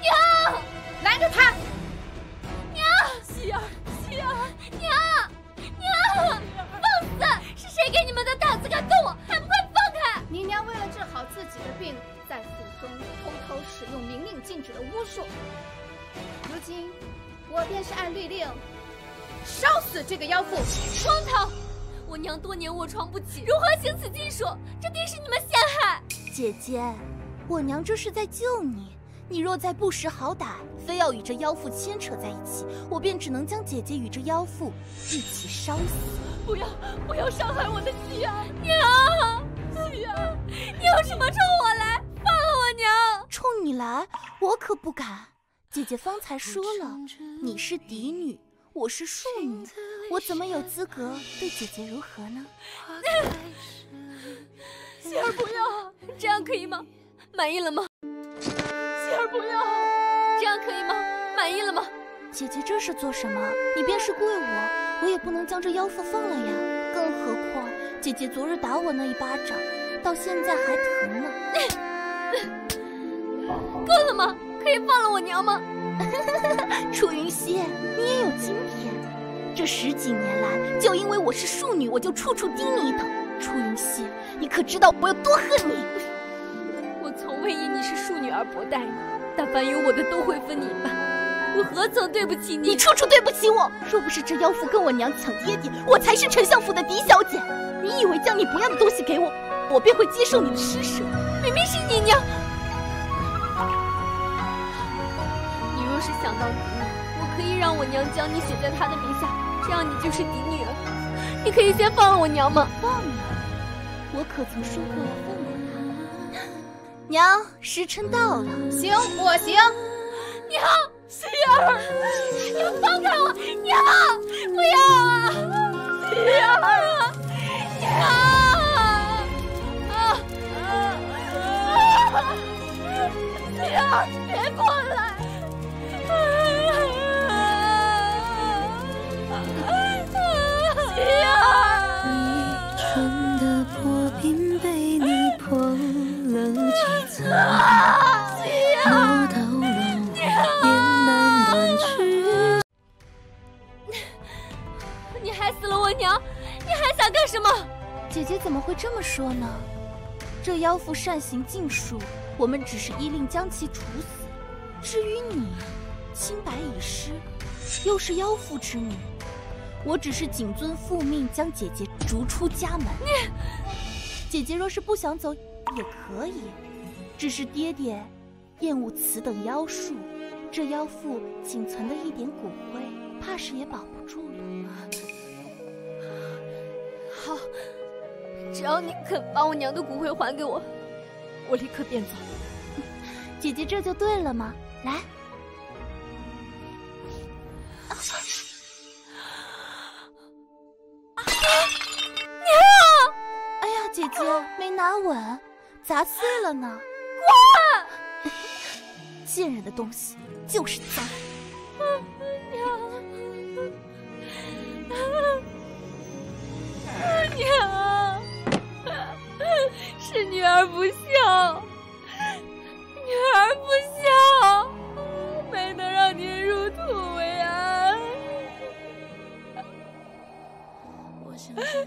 娘，拦着他！娘，希儿，希儿，娘，娘，放肆！是谁给你们的胆子敢动我？还不快放开！你娘为了治好自己的病，在府中偷偷使用明令禁止的巫术。如今，我便是按律令烧死这个妖妇。荒唐！我娘多年卧床不起，如何行此禁术？这定是你们陷害！姐姐，我娘这是在救你。你若再不识好歹，非要与这妖妇牵扯在一起，我便只能将姐姐与这妖妇一起烧死。不要，不要伤害我的妻儿！娘，妻儿，你有什么冲我来？放了我娘！冲你来？我可不敢。姐姐方才说了，你是嫡女，我是庶女，我怎么有资格对姐姐如何呢？希儿，不要，这样可以吗？满意了吗？不要，这样可以吗？满意了吗？姐姐这是做什么？你便是跪我，我也不能将这妖妇放了呀。更何况姐姐昨日打我那一巴掌，到现在还疼呢。够了吗？可以放了我娘吗？楚云溪，你也有今天。这十几年来，就因为我是庶女，我就处处低你一等。楚云溪，你可知道我有多恨你？我从未因你是庶女而薄待你，但凡有我的都会分你一半。我何曾对不起你？你处处对不起我。若不是这妖妇跟我娘抢爹爹，我才是丞相府的嫡小姐。你以为将你不要的东西给我，我便会接受你的施舍？明明是你娘。你若是想当嫡女，我可以让我娘将你写在她的名下，这样你就是嫡女了。你可以先放了我娘吗？放了？我可曾说过？娘，时辰到了。行，我行。娘，喜儿，你放开我！娘，不要啊！喜儿，娘！啊啊啊！希儿，别过来！几层，我到老也难断去。你害死了我娘，你还想干什么？姐姐怎么会这么说呢？这妖妇擅行禁术，我们只是依令将其处死。至于你，清白已失，又是妖妇之女，我只是谨遵父命，将姐姐逐出家门。你，姐姐若是不想走也可以，只是爹爹厌恶此等妖术，这妖妇仅存的一点骨灰，怕是也保不住了。好，只要你肯把我娘的骨灰还给我，我立刻便走。姐姐这就对了嘛，来。娘！哎呀，姐姐没拿稳，砸碎了呢。滚！贱人的东西就是脏。娘，娘，是女儿不孝，女儿不孝，没能让您入土为安。我像是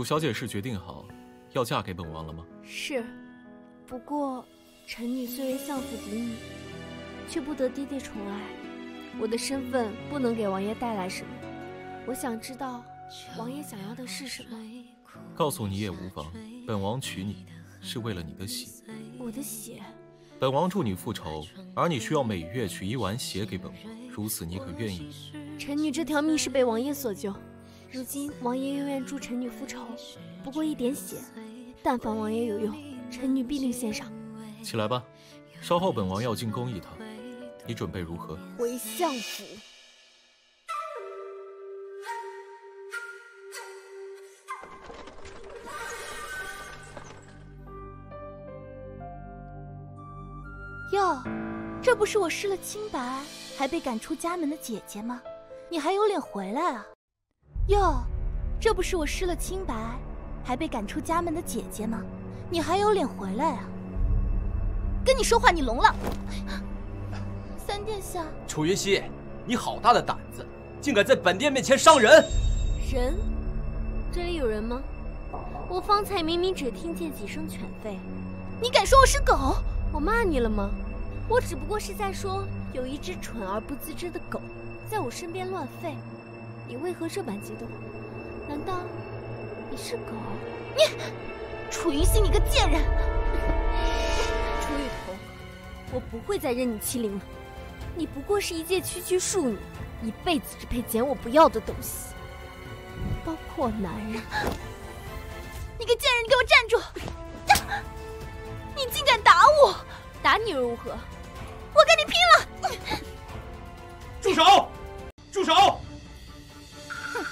楚小姐是决定好要嫁给本王了吗？是，不过臣女虽为相府嫡女，却不得爹爹宠爱，我的身份不能给王爷带来什么。我想知道王爷想要的是什么。告诉你也无妨。本王娶你，是为了你的血。我的血。本王助你复仇，而你需要每月取一碗血给本王。如此，你可愿意？臣女这条命是被王爷所救。如今王爷又愿助臣女复仇，不过一点血，但凡王爷有用，臣女必定献上。起来吧，稍后本王要进宫一趟，你准备如何？回相府。哟，这不是我失了清白还被赶出家门的姐姐吗？你还有脸回来啊？哟，这不是我失了清白还被赶出家门的姐姐吗？你还有脸回来啊？跟你说话你聋了？三殿下，楚云溪，你好大的胆子，竟敢在本殿面前伤人！人？这里有人吗？我方才明明只听见几声犬吠，你敢说我是狗？我骂你了吗？我只不过是在说，有一只蠢而不自知的狗在我身边乱吠，你为何这般激动？难道你是狗？你，楚云溪，你个贱人！楚雨桐，我不会再任你欺凌了。你不过是一介区区庶女，一辈子只配捡我不要的东西，包括男人。你个贱人，你给我站住！你竟敢打我！打你又如何？我跟你拼了！住手！住手！哼！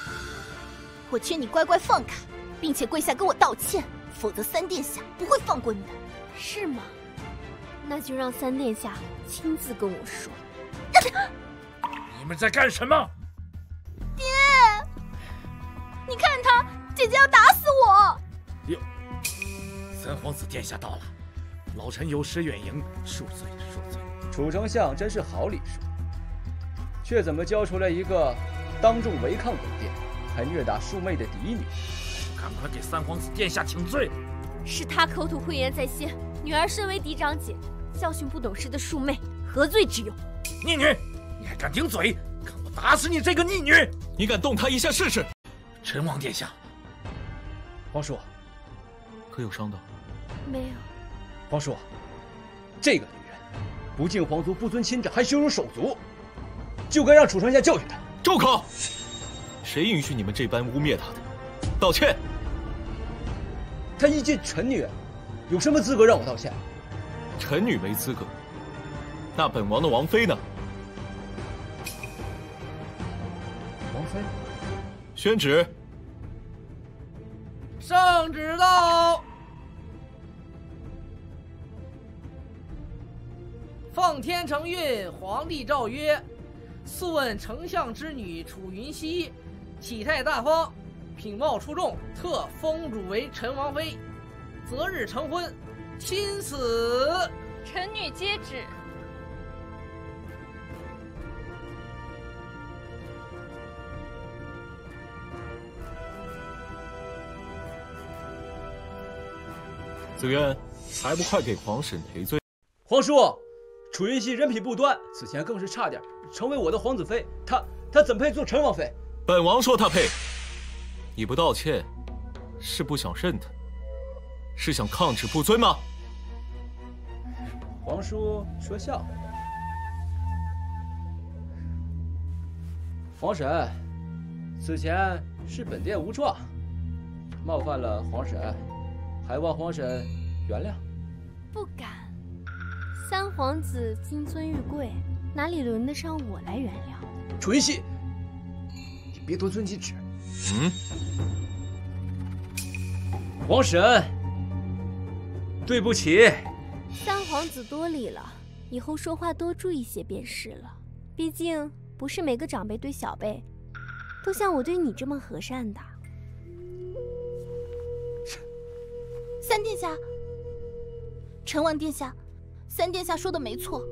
我劝你乖乖放开，并且跪下跟我道歉，否则三殿下不会放过你的。是吗？那就让三殿下亲自跟我说。你们在干什么？爹！你看他，姐姐要打死我！哟，三皇子殿下到了。老臣有失远迎，恕罪恕罪。楚丞相真是好礼数，却怎么教出来一个当众违抗本殿，还虐打庶妹的嫡女？赶快给三皇子殿下请罪！是他口吐秽言在先，女儿身为嫡长姐，教训不懂事的庶妹，何罪之有？逆女，你还敢顶嘴？看我打死你这个逆女！你敢动她一下试试？陈王殿下，皇叔，可有伤到？没有。皇叔，这个女人不敬皇族，不尊亲长，还羞辱手足，就该让楚丞相教训她。住口！谁允许你们这般污蔑她的？道歉！她一介臣女，有什么资格让我道歉？臣女没资格，那本王的王妃呢？王妃，宣旨。圣旨到。奉天承运，皇帝诏曰：素问丞相之女楚云溪，体态大方，品貌出众，特封主为陈王妃。择日成婚，钦此。臣女接旨。子渊，还不快给皇婶赔罪！皇叔。楚云溪人品不端，此前更是差点成为我的皇子妃。她她怎配做陈王妃？本王说她配。你不道歉，是不想认她，是想抗旨不尊吗？皇叔说笑话。皇婶，此前是本殿无状，冒犯了皇婶，还望皇婶原谅。不敢。三皇子金尊玉贵，哪里轮得上我来原谅？楚云溪，你别多遵其旨。嗯。皇婶，对不起。三皇子多礼了，以后说话多注意些便是了。毕竟不是每个长辈对小辈，都像我对你这么和善的。三殿下，成王殿下。三殿下说的没错，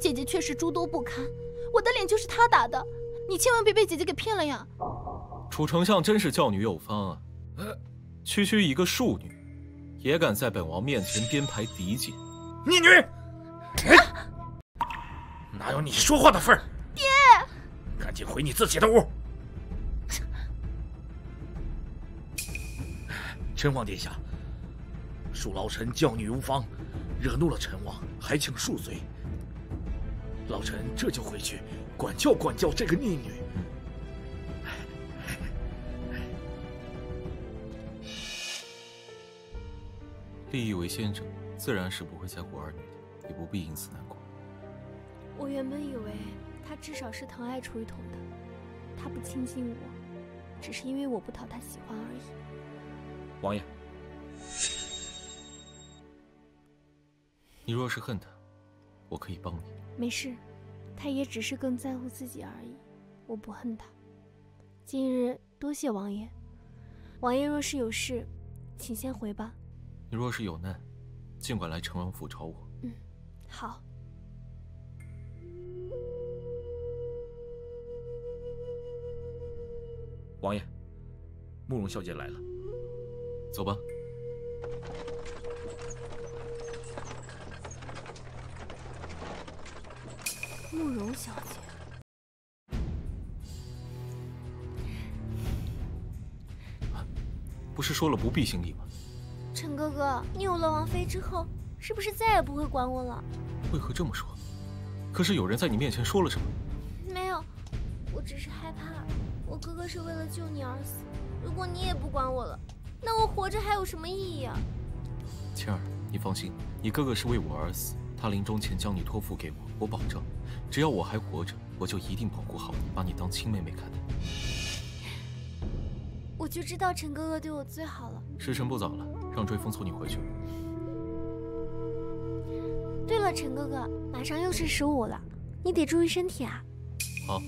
姐姐确实诸多不堪，我的脸就是他打的，你千万别被姐姐给骗了呀！楚丞相真是教女有方啊，区区一个庶女，也敢在本王面前编排嫡姐，逆女，哪有你说话的份儿？爹。紧回你自己的屋。陈王殿下，恕老臣教女无方，惹怒了陈王，还请恕罪。老臣这就回去管教管教这个逆女。立意为先者，自然是不会再顾儿女的，也不必因此难过。我原本以为他至少是疼爱楚雨桐的，他不亲近我，只是因为我不讨他喜欢而已。王爷，你若是恨他，我可以帮你。没事，他也只是更在乎自己而已。我不恨他。今日多谢王爷，王爷若是有事，请先回吧。你若是有难，尽管来成王府找我。嗯，好。王爷，慕容小姐来了。走吧。慕容小姐，不是说了不必行礼吗？陈哥哥，你有了王妃之后，是不是再也不会管我了？为何这么说？可是有人在你面前说了什么？没有，我只是害怕。我哥哥是为了救你而死，如果你也不管我了，那我活着还有什么意义啊？倩儿，你放心，你哥哥是为我而死，他临终前将你托付给我，我保证，只要我还活着，我就一定保护好你，把你当亲妹妹看待。我就知道陈哥哥对我最好了。时辰不早了，让追风送你回去。对了，陈哥哥，马上又是十五了，你得注意身体啊。好。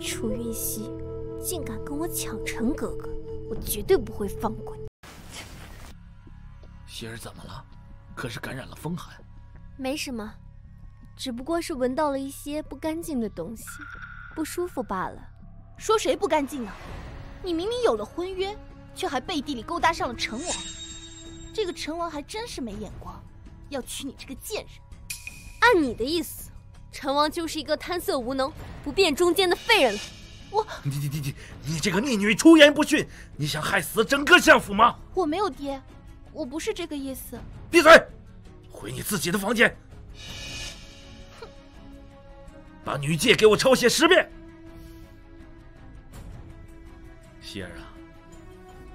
楚云熙，竟敢跟我抢陈哥哥，我绝对不会放过你。希儿怎么了？可是感染了风寒？没什么，只不过是闻到了一些不干净的东西，不舒服罢了。说谁不干净呢？你明明有了婚约，却还背地里勾搭上了陈王。这个陈王还真是没眼光，要娶你这个贱人。按你的意思。陈王就是一个贪色无能、不辨忠奸的废人了。我，你你你你你这个逆女，出言不逊！你想害死整个相府吗？我没有爹，我不是这个意思。闭嘴！回你自己的房间。哼！把女戒给我抄写十遍。希儿啊，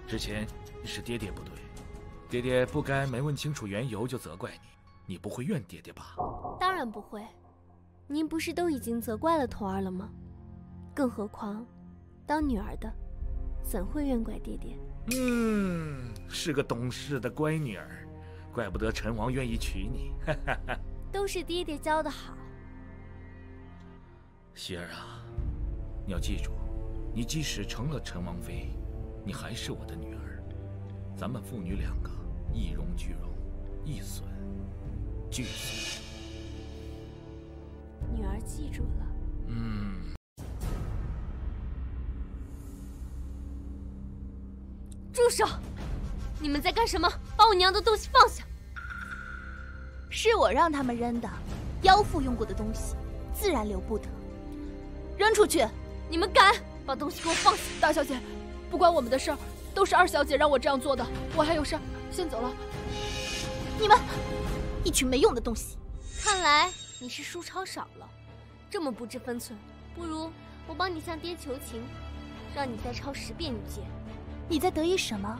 之前是爹爹不对，爹爹不该没问清楚缘由就责怪你，你不会怨爹爹吧？当然不会。您不是都已经责怪了童儿了吗？更何况，当女儿的，怎会怨怪爹爹？嗯，是个懂事的乖女儿，怪不得陈王愿意娶你。都是爹爹教的好。希儿啊，你要记住，你即使成了陈王妃，你还是我的女儿。咱们父女两个一荣俱荣，一损俱损。女儿记住了。嗯。住手！你们在干什么？把我娘的东西放下！是我让他们扔的，妖妇用过的东西，自然留不得。扔出去！你们敢把东西给我放下！大小姐，不关我们的事儿，都是二小姐让我这样做的。我还有事，先走了。你们，一群没用的东西！看来。你是书抄少了，这么不知分寸，不如我帮你向爹求情，让你再抄十遍女戒。你在得意什么？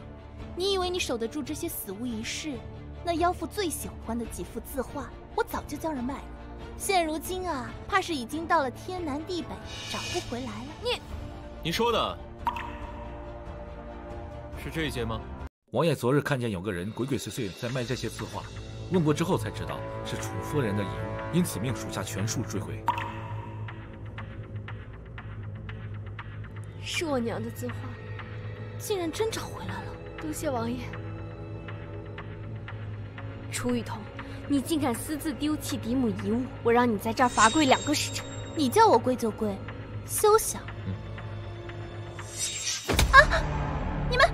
你以为你守得住这些死无仪式？那妖妇最喜欢的几幅字画，我早就叫人卖了。现如今啊，怕是已经到了天南地北，找不回来了。你，你说的是这些吗？王爷昨日看见有个人鬼鬼祟祟在卖这些字画，问过之后才知道是楚夫人的遗物。因此，命属下全数追回。是我娘的字画，竟然真找回来了！多谢王爷。楚雨桐，你竟敢私自丢弃嫡母遗物，我让你在这儿罚跪两个时辰！你叫我跪就跪，休想！啊！你们，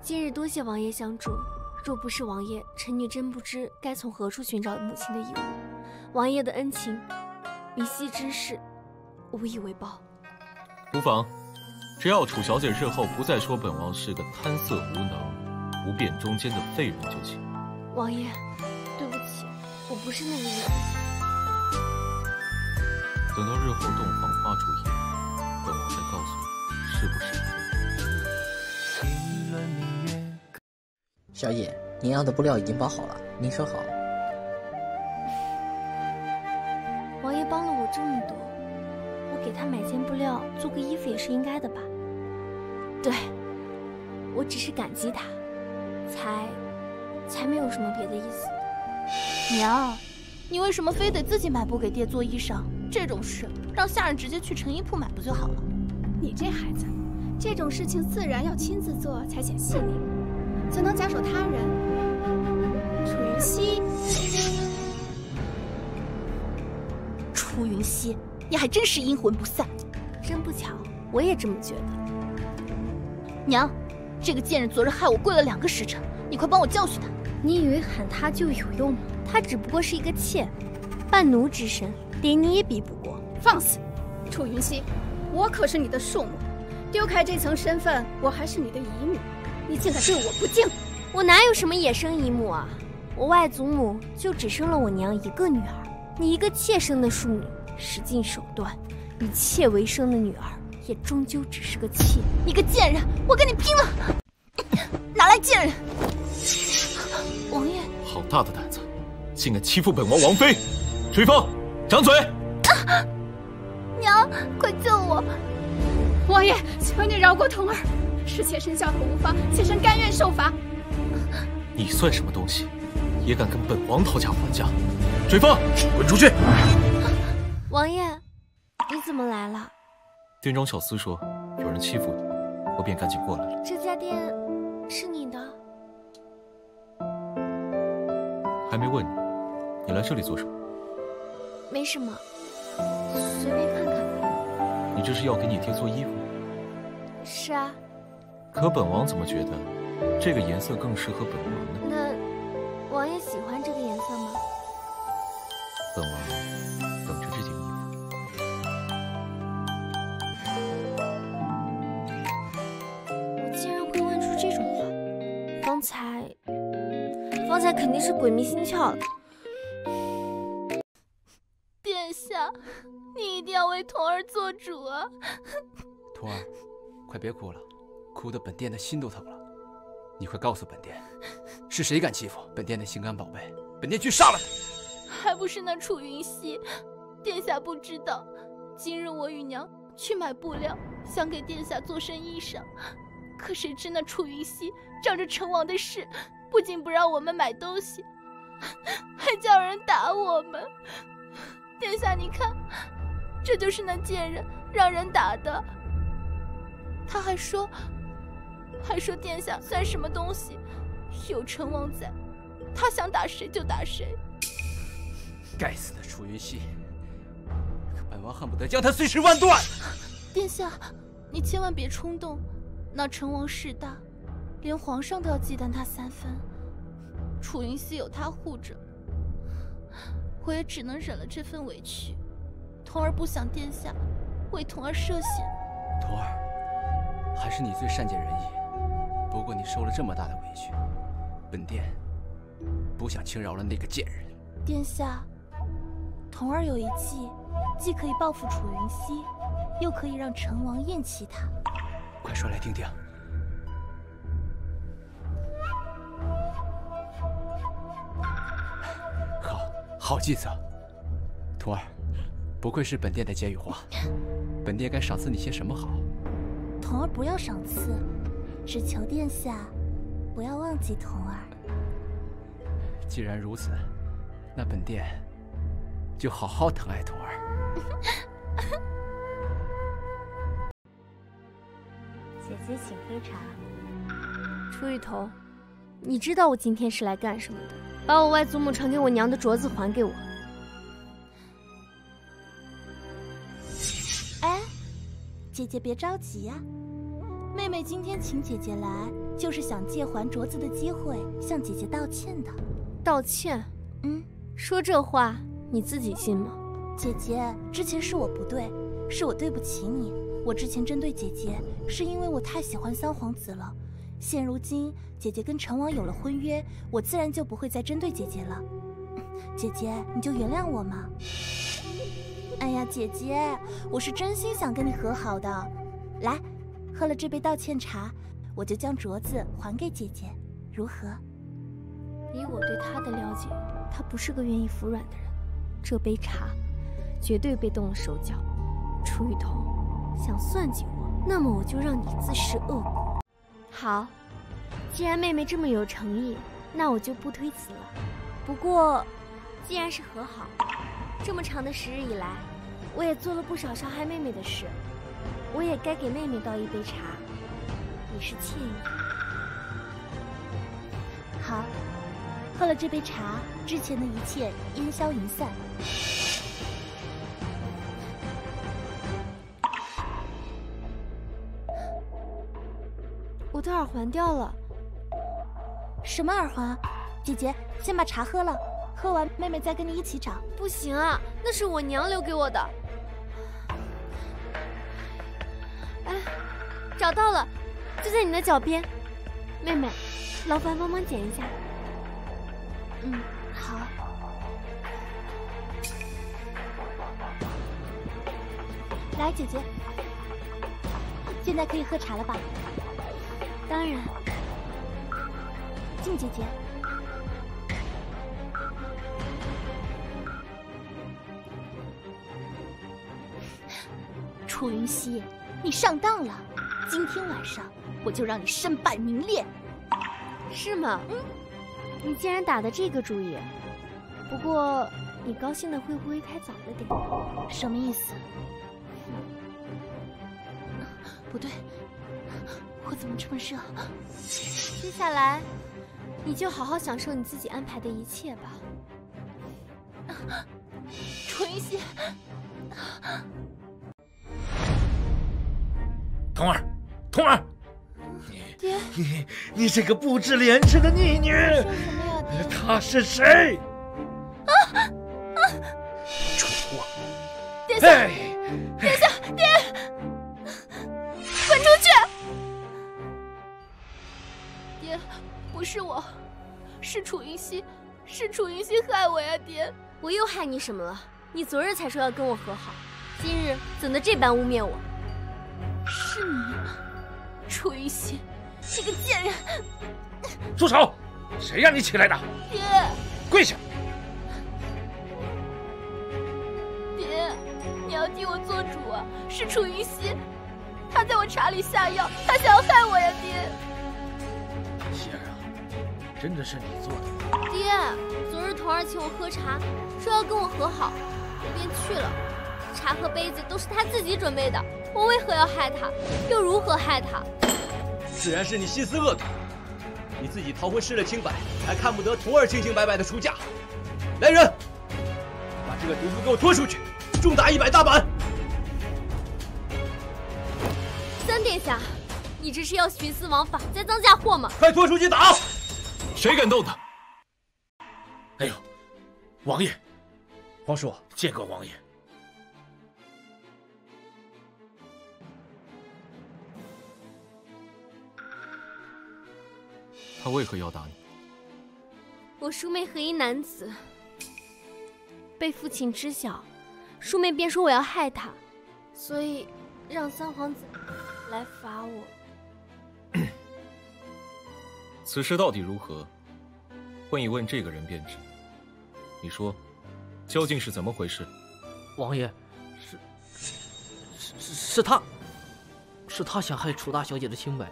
今日多谢王爷相助。若不是王爷，臣女真不知该从何处寻找母亲的遗物。王爷的恩情，明晰之事，无以为报。无妨，只要楚小姐日后不再说本王是个贪色无能、不辨忠奸的废人就行。王爷，对不起，我不是那个意思。等到日后洞房花烛夜，本王再告诉你是不是非。小姐，您要的布料已经包好了，您收好。王爷帮了我这么多，我给他买件布料做个衣服也是应该的吧？对，我只是感激他，才才没有什么别的意思。娘，你为什么非得自己买布给爹做衣裳？这种事让下人直接去成衣铺买不就好了？你这孩子，这种事情自然要亲自做才显细腻，怎能假手他人？楚云溪，楚云溪，你还真是阴魂不散。真不巧，我也这么觉得。娘，这个贱人昨日害我跪了两个时辰，你快帮我教训她。你以为喊她就有用吗？她只不过是一个妾，半奴之身，连你也比不过。放肆！楚云溪，我可是你的庶母，丢开这层身份，我还是你的姨母，你竟敢对我不敬！我哪有什么野生姨母啊？我外祖母就只生了我娘一个女儿，你一个妾生的庶女，使尽手段，以妾为生的女儿，也终究只是个妾。你个贱人，我跟你拼了！哪来贱人？王爷，好大的胆子，竟敢欺负本王王妃！追风，掌嘴！啊、娘，快救我！王爷，求你饶过童儿，是妾身教导无方，妾身甘愿受罚。你算什么东西，也敢跟本王讨价还价？追风，滚出去！王爷，你怎么来了？店中小厮说有人欺负你，我便赶紧过来了。这家店是你的？还没问你，你来这里做什么？没什么，随便看看。你这是要给你爹做衣服？是啊。可本王怎么觉得这个颜色更适合本王呢？那王爷喜欢这个颜色吗？本王方才肯定是鬼迷心窍了。殿下，你一定要为童儿做主啊！童儿，快别哭了，哭得本殿的心都疼了。你快告诉本殿，是谁敢欺负本殿的心肝宝贝？本殿去杀了他！还不是那楚云溪！殿下不知道，今日我与娘去买布料，想给殿下做身衣裳，可谁知那楚云溪仗着成王的事，不仅不让我们买东西，还叫人打我们。殿下，你看，这就是那贱人让人打的。他还说，还说殿下算什么东西？有成王在，他想打谁就打谁。该死的楚云溪！可本王恨不得将他碎尸万段。殿下，你千万别冲动。那成王势大，连皇上都要忌惮他三分。楚云溪有他护着。我也只能忍了这份委屈，童儿不想殿下为童儿涉险。童儿，还是你最善解人意。不过你受了这么大的委屈，本殿不想轻饶了那个贱人。殿下，童儿有一计，既可以报复楚云溪，又可以让成王厌弃他。快说来听听。好计策，徒儿，不愧是本殿的解语花。本殿该赏赐你些什么好？童儿不要赏赐，只求殿下不要忘记童儿。既然如此，那本殿就好好疼爱童儿。姐姐，请喝茶。楚雨桐，你知道我今天是来干什么的？把我外祖母传给我娘的镯子还给我。哎，姐姐别着急呀、啊，妹妹今天请姐姐来，就是想借还镯子的机会向姐姐道歉的。道歉？嗯，说这话你自己信吗？姐姐，之前是我不对，是我对不起你。我之前针对姐姐，是因为我太喜欢三皇子了。现如今姐姐跟成王有了婚约，我自然就不会再针对姐姐了。姐姐，你就原谅我嘛。哎呀，姐姐，我是真心想跟你和好的。来，喝了这杯道歉茶，我就将镯子还给姐姐，如何？以我对他的了解，他不是个愿意服软的人。这杯茶，绝对被动了手脚。楚雨桐想算计我，那么我就让你自食恶果。好，既然妹妹这么有诚意，那我就不推辞了。不过，既然是和好，这么长的时日以来，我也做了不少伤害妹妹的事，我也该给妹妹倒一杯茶，以示歉意。好，喝了这杯茶，之前的一切烟消云散。的耳环掉了。什么耳环？姐姐，先把茶喝了，喝完妹妹再跟你一起找。不行啊，那是我娘留给我的。哎，找到了，就在你的脚边。妹妹，劳烦帮忙捡一下。嗯，好。来，姐姐，现在可以喝茶了吧？当然。静姐姐。楚云溪，你上当了！今天晚上我就让你身败名裂。是吗？嗯。你竟然打的这个主意，不过你高兴的会不会太早了点？什么意思？不对，我怎么这么热？接下来，你就好好享受你自己安排的一切吧。楚云溪，童儿，童儿。爹，你你这个不知廉耻的逆女！说什么呀，他是谁？啊啊！蠢货！殿下，是我，是楚云溪，是楚云溪害我呀，爹！我又害你什么了？你昨日才说要跟我和好，今日怎的这般污蔑我？是你，楚云溪。你个贱人！住手！谁让你起来的？爹，跪下！爹，你要替我做主啊！是楚云溪，他在我茶里下药，他想要害我呀！爹，希儿啊，真的是你做的？爹，昨日童儿请我喝茶，说要跟我和好，我便去了。茶和杯子都是他自己准备的，我为何要害他？又如何害他？自然是你心思恶毒，你自己逃婚失了清白，还看不得童儿清清白白的出嫁。来人，把这个毒妇给我拖出去，重打一百大板。三殿下，你这是要徇私枉法、栽赃嫁祸吗？快拖出去打！谁敢动他？哎呦，王爷，皇叔，见过王爷。他为何要打你？我叔妹和一男子被父亲知晓，叔妹便说我要害他，所以让三皇子来罚我。此事到底如何？问一问这个人便知。你说，究竟是怎么回事？王爷，是是是是他，是他想害楚大小姐的清白，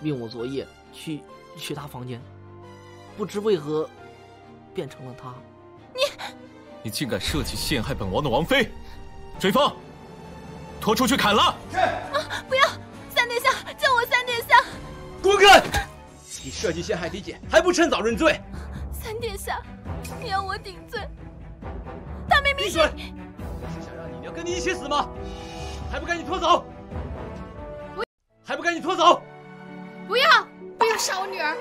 命我昨夜去。去他房间，不知为何变成了他。你，你竟敢设计陷害本王的王妃！追风，拖出去砍了！是啊！不要！三殿下，救我！三殿下，滚开！你设计陷害嫡姐，还不趁早认罪？三殿下，你要我顶罪？他明明是……我是想让你娘跟你一起死吗？还不赶紧拖走！不，还不赶紧拖走！不要！不要杀我女儿，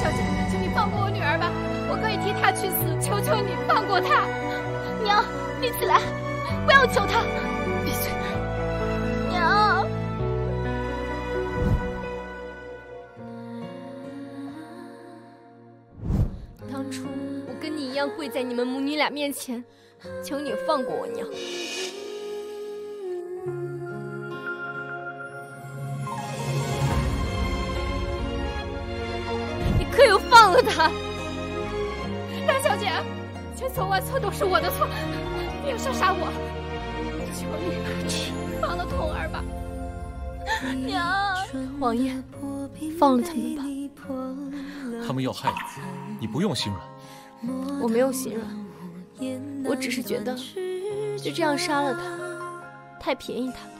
小姐，请你放过我女儿吧，我可以替她去死，求求你放过她。娘，你起来，不要求他。样跪在你们母女俩面前，求你放过我娘。你可有放了他？大小姐，千错万错都是我的错，不要杀杀我！求你放了童儿吧，娘。王爷，放了他们吧。他们要害你，你不用心软。我没有心软，我只是觉得就这样杀了他，太便宜他了。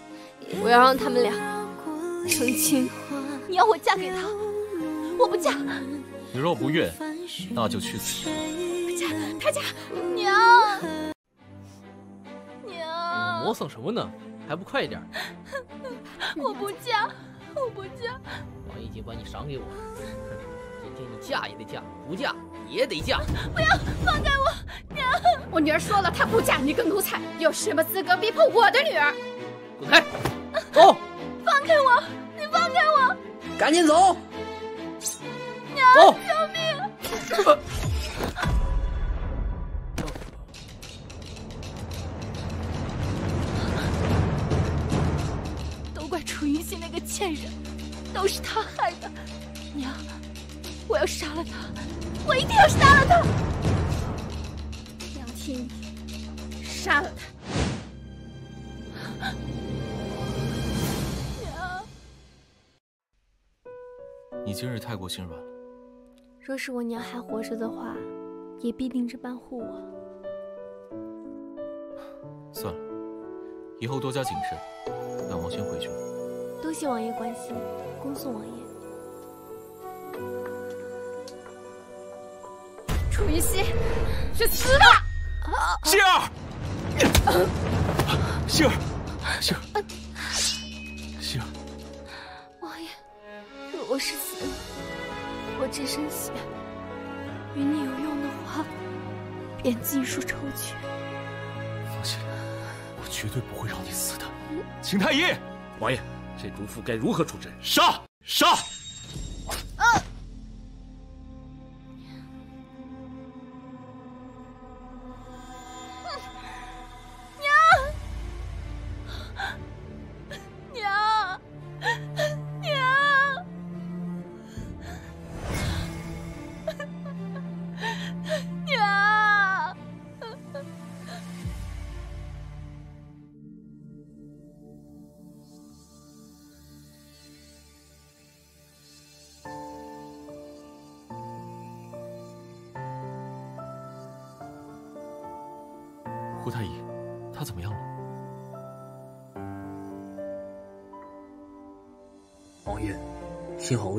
我要让他们俩成亲。你要我嫁给他，我不嫁。你若不愿，那就去死。不嫁他家娘娘，磨蹭什么呢？还不快一点！我不嫁，我不嫁。王爷已经把你赏给我，今天你嫁也得嫁，不嫁也得嫁。不要放开我，娘！我女儿说了，她不嫁你个奴才，有什么资格逼迫我的女儿？滚开！走！放开我！你放开我！赶紧走！娘，走！救命！都怪楚云熙那个贱人，都是他害的。娘，我要杀了他，我一定要杀了他！娘听你，杀了他！娘，你今日太过心软了。若是我娘还活着的话，也必定这般护我。算了，以后多加谨慎。本王先回去了。多谢王爷关心，恭送王爷。楚云熙，去死吧！杏儿，杏儿，杏儿，杏儿。王爷，若我是死了，我这身血与你有用的话，便尽数抽取。放心，我绝对不会让你死的。秦太医，王爷，这毒妇该如何处置？杀！杀！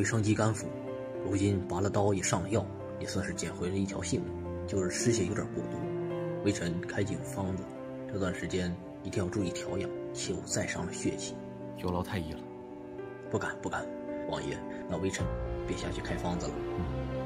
幸好未伤及肝腑，如今拔了刀也上了药，也算是捡回了一条性命。就是失血有点过多，微臣开几副方子，这段时间一定要注意调养，切勿再伤了血气。有劳太医了。不敢不敢，王爷，那微臣便下去开方子了。娘，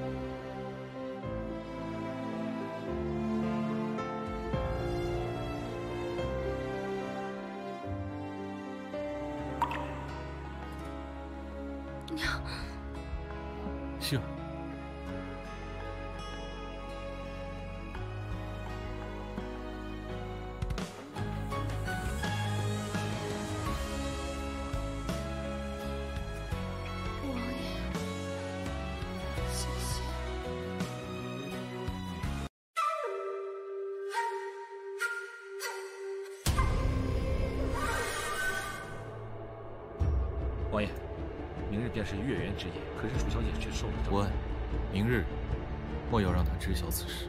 知晓此事。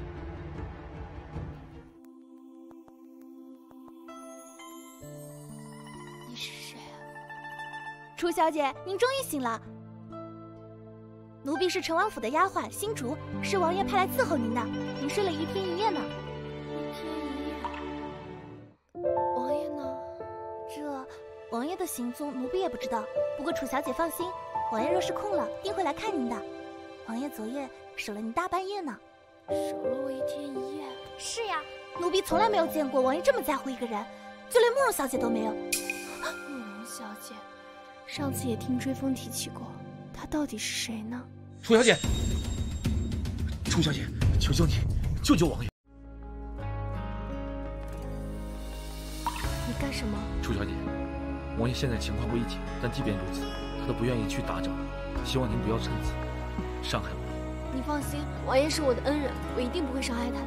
你是谁啊？楚小姐，您终于醒了。奴婢是陈王府的丫鬟新竹，是王爷派来伺候您的。您睡了一天一夜呢。一天一夜。王爷呢？这王爷的行踪，奴婢也不知道。不过楚小姐放心，王爷若是空了，定会来看您的。王爷昨夜守了您大半夜呢。守了我一天一夜。是呀，奴婢从来没有见过王爷这么在乎一个人，就连慕容小姐都没有。慕容小姐，上次也听追风提起过，她到底是谁呢？楚小姐，楚小姐，求求你救救王爷！你干什么？楚小姐，王爷现在情况危急，但即便如此，他都不愿意去打扰，希望您不要趁此伤害我。你放心，王爷是我的恩人，我一定不会伤害他的。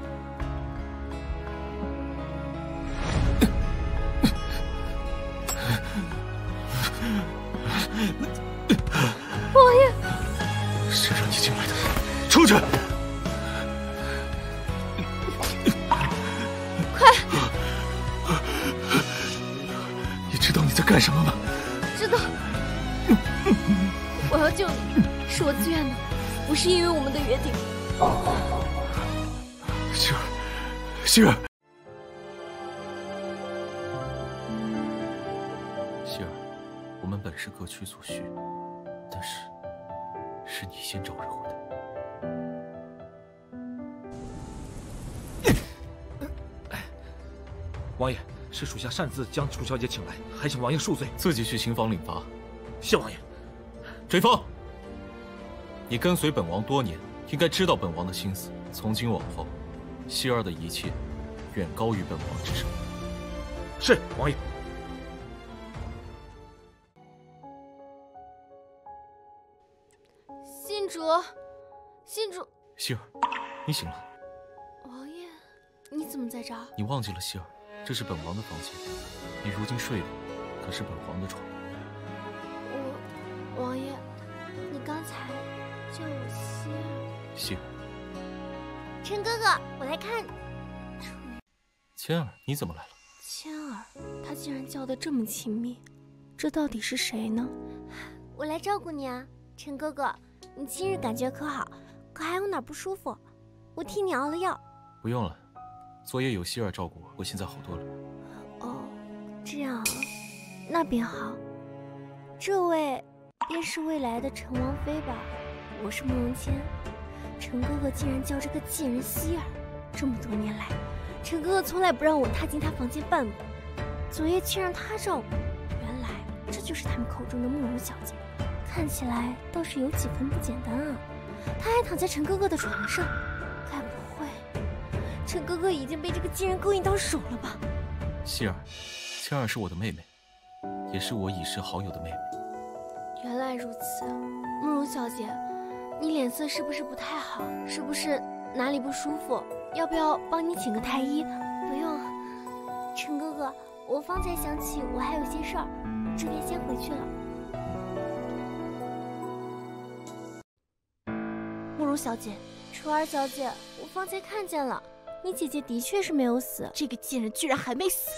王爷，谁让你进来的？出去！希儿，希儿，我们本是各取所需，但是是你先招惹我的。王爷，是属下擅自将楚小姐请来，还请王爷恕罪。自己去刑房领罚。谢王爷。追风，你跟随本王多年，应该知道本王的心思。从今往后，希儿的一切远高于本王之上。是王爷。信主，信主。希儿，你醒了。王爷，你怎么在这儿？你忘记了，希儿，这是本王的房间。你如今睡的可是本王的床。我，王爷，你刚才叫我希儿。希儿。陈哥哥，我来看。千儿，你怎么来了？千儿，他竟然叫得这么亲密，这到底是谁呢？我来照顾你啊，陈哥哥。你今日感觉可好？可还有哪不舒服？我替你熬了药。不用了，昨夜有希儿照顾我，我现在好多了。哦，这样啊，那便好。这位便是未来的陈王妃吧？我是慕容谦。陈哥哥竟然叫这个贱人希儿，这么多年来，陈哥哥从来不让我踏进他房间半步，昨夜却让他照顾。原来这就是他们口中的慕容小姐，看起来倒是有几分不简单啊。她还躺在陈哥哥的床上，该不会陈哥哥已经被这个贱人勾引到手了吧？希儿，千儿是我的妹妹，也是我已是好友的妹妹。原来如此，慕容小姐。你脸色是不是不太好？是不是哪里不舒服？要不要帮你请个太医？不用，陈哥哥，我方才想起我还有些事儿，这边先回去了。慕容小姐，楚儿小姐，我方才看见了，你姐姐的确是没有死。这个贱人居然还没死，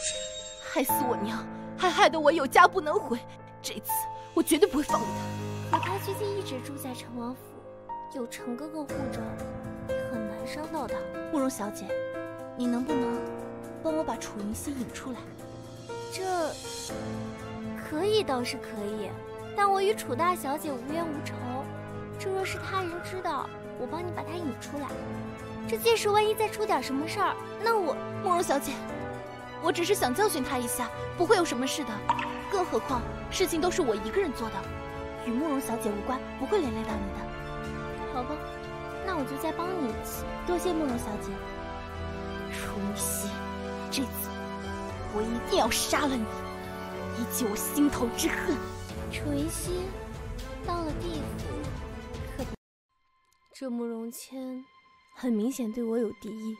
害死我娘，还害得我有家不能回。这次我绝对不会放过她。可她最近一直住在陈王府。有陈哥哥护着，很难伤到他。慕容小姐，你能不能帮我把楚云熙引出来？这可以倒是可以，但我与楚大小姐无冤无仇，这若是他人知道，我帮你把她引出来，这届时万一再出点什么事儿，那我……慕容小姐，我只是想教训他一下，不会有什么事的。更何况事情都是我一个人做的，与慕容小姐无关，不会连累到你的。好吧，那我就再帮你一次。多谢慕容小姐。楚云熙，这次我一定要杀了你，以解我心头之恨。楚云溪，到了地府，可这慕容谦很明显对我有敌意，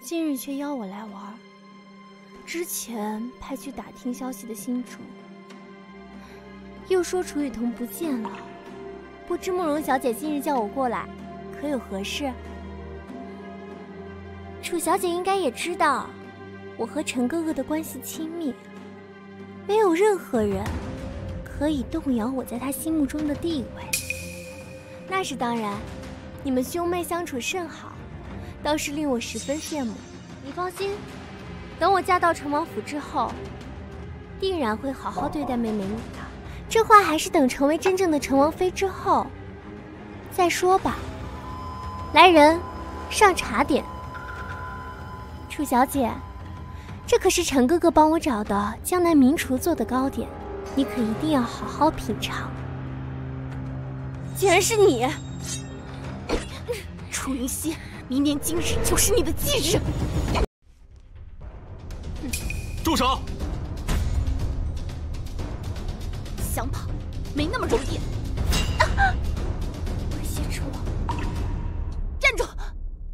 今日却邀我来玩。之前派去打听消息的新主，又说楚雨桐不见了。不知慕容小姐今日叫我过来，可有何事？楚小姐应该也知道，我和陈哥哥的关系亲密，没有任何人可以动摇我在他心目中的地位。那是当然，你们兄妹相处甚好，倒是令我十分羡慕。你放心，等我嫁到陈王府之后，定然会好好对待妹妹你的。这话还是等成为真正的陈王妃之后再说吧。来人，上茶点。楚小姐，这可是陈哥哥帮我找的江南名厨做的糕点，你可一定要好好品尝。竟然是你，楚云溪，明年今日就是你的忌日。住手！想跑，没那么容易。快卸车！站住！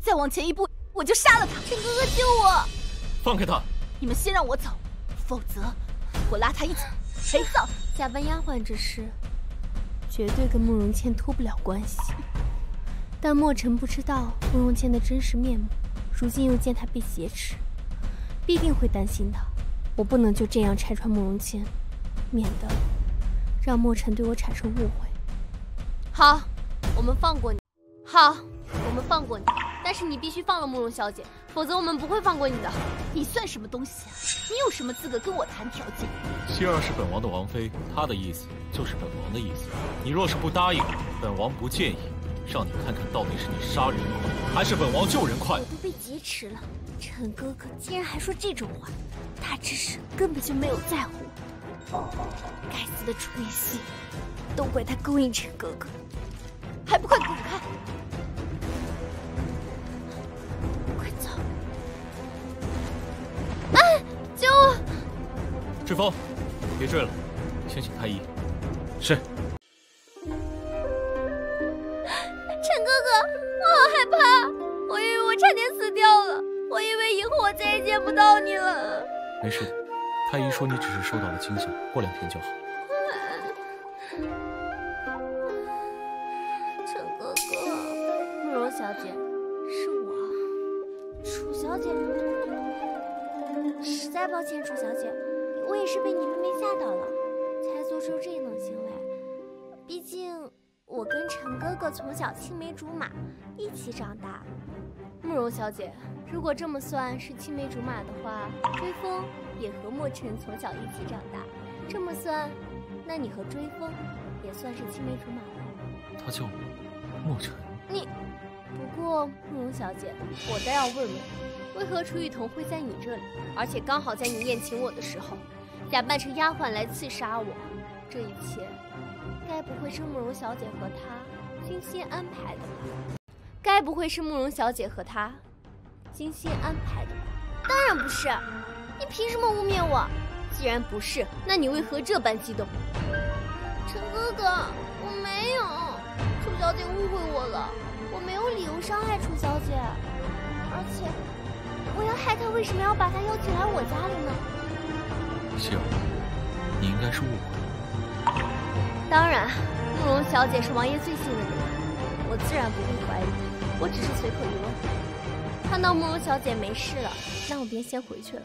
再往前一步，我就杀了他。陈哥哥救我！放开他！你们先让我走，否则我拉他一起陪葬。假扮丫鬟这事，绝对跟慕容倩脱不了关系。但墨尘不知道慕容倩的真实面目，如今又见她被挟持，必定会担心她。我不能就这样拆穿慕容谦，免得让墨尘对我产生误会。好，我们放过你。好，我们放过你，但是你必须放了慕容小姐，否则我们不会放过你的。你算什么东西啊？你有什么资格跟我谈条件？希儿是本王的王妃，她的意思就是本王的意思。你若是不答应，本王不介意，让你看看到底是你杀人快，还是本王救人快。我都被劫持了，陈哥哥竟然还说这种话。他只是根本就没有在乎我，该死的楚云溪，都怪他勾引陈哥哥，还不快滚开！快走！哎，救我！志峰，别追了，先请太医。是。陈哥哥，我好害怕，我以为我差点死掉了，我以为以后我再也见不到你了。没事的，太医说你只是受到了惊吓，过两天就好。陈哥哥，慕容小姐，是我，楚小姐，实在抱歉，楚小姐，我也是被你妹妹吓到了，才做出这种行为。毕竟我跟陈哥哥从小青梅竹马，一起长大。慕容小姐。如果这么算是青梅竹马的话，追风也和墨尘从小一起长大。这么算，那你和追风也算是青梅竹马了。他叫我墨尘。你，不过慕容小姐，我倒要问问，为何楚雨桐会在你这里，而且刚好在你宴请我的时候，假扮成丫鬟来刺杀我？这一切，该不会是慕容小姐和他精心安排的吧？该不会是慕容小姐和他？精心安排的吧？当然不是，你凭什么污蔑我？既然不是，那你为何这般激动？陈哥哥，我没有，楚小姐误会我了，我没有理由伤害楚小姐，而且我要害她，为什么要把她邀请来我家里呢？希儿，你应该是误会了。当然，慕容小姐是王爷最信任的人，我自然不会怀疑她，我只是随口一问。看到慕容小姐没事了，那我便先回去了。